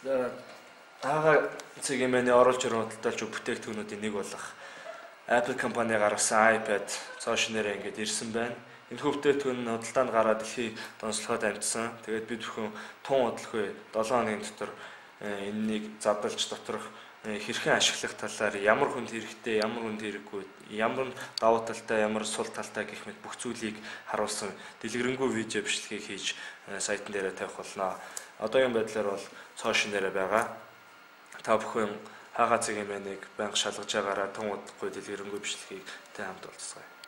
Ага CGM-ийн оруулж ирэн худалдаалж өг бүтээгдэхүүнүүдийн нэг болох Apple компани гаргасан iPad цоо шинээрээ ингээд ирсэн байна. Энэ хөвдөтгөн худалдаанд гараад дэлхий донслоход амжсан. Тэгээд бид бүхэн тун бодлохгүй 7 хоногийн дотор энэнийг задлж доторх хэрхэн ашиглах талаар ямар хүнд хэрэгтэй, ямар хүнд хэрэггүй, ямар давуу талтай, ямар сул талтай гэх мэт бүх зүйлийг харуулсан дэлгэрэнгүй видео бичлэгийг хийж сайтн дээрээ тавих болно. Одоогийн байдлаар бол цоо шинээрээ байгаа та бүхэн хагаа цэг хэмээныг байнга шалгаж байгаараа тун удахгүй дэлгэрэнгүй бичлэгийг тэ хамт болцгоё.